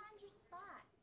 find your spot.